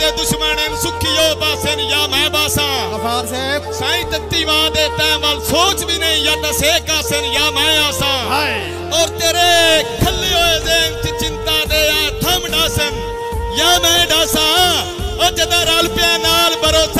दे दुश्मन सुखियो बासन या मैं बासा। गफार साहब। साईं तत्ती माँ दे तैमल सोच भी नहीं या नसे कासन या मैं आसा। हाय। और तेरे खल्ले होए जेन चिंता दे या थम डासन या मैं डासा। ओ जदा रल पे नाल भरोसा